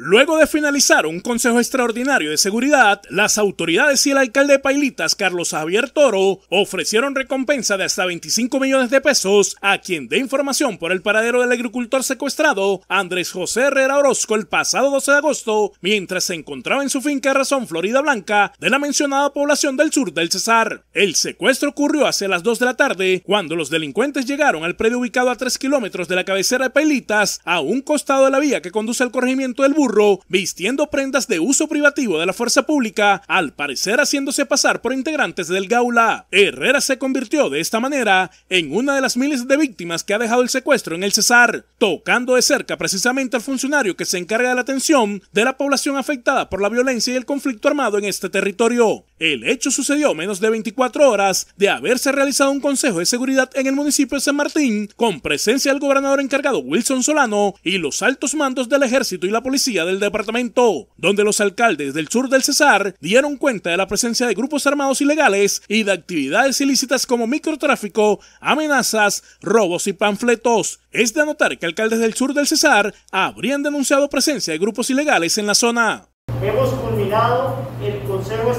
Luego de finalizar un consejo extraordinario de seguridad, las autoridades y el alcalde de Pailitas, Carlos Javier Toro, ofrecieron recompensa de hasta 25 millones de pesos a quien dé información por el paradero del agricultor secuestrado, Andrés José Herrera Orozco, el pasado 12 de agosto, mientras se encontraba en su finca Razón, Florida Blanca, de la mencionada población del sur del Cesar. El secuestro ocurrió hacia las 2 de la tarde, cuando los delincuentes llegaron al predio ubicado a 3 kilómetros de la cabecera de Pailitas, a un costado de la vía que conduce al corregimiento del Burro vistiendo prendas de uso privativo de la fuerza pública, al parecer haciéndose pasar por integrantes del Gaula. Herrera se convirtió de esta manera en una de las miles de víctimas que ha dejado el secuestro en el Cesar, tocando de cerca precisamente al funcionario que se encarga de la atención de la población afectada por la violencia y el conflicto armado en este territorio. El hecho sucedió menos de 24 horas de haberse realizado un consejo de seguridad en el municipio de San Martín, con presencia del gobernador encargado Wilson Solano y los altos mandos del ejército y la policía del departamento, donde los alcaldes del sur del Cesar dieron cuenta de la presencia de grupos armados ilegales y de actividades ilícitas como microtráfico, amenazas, robos y panfletos. Es de anotar que alcaldes del sur del Cesar habrían denunciado presencia de grupos ilegales en la zona. Hemos culminado el Consejo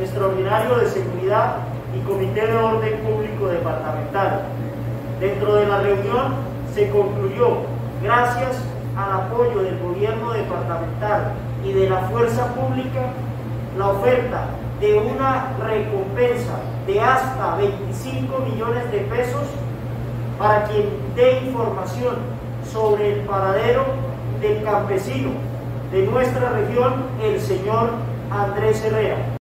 Extraordinario de Seguridad y Comité de Orden Público Departamental. Dentro de la reunión se concluyó, gracias al apoyo del gobierno departamental y de la fuerza pública, la oferta de una recompensa de hasta 25 millones de pesos para quien dé información sobre el paradero del campesino de nuestra región, el señor Andrés Herrera.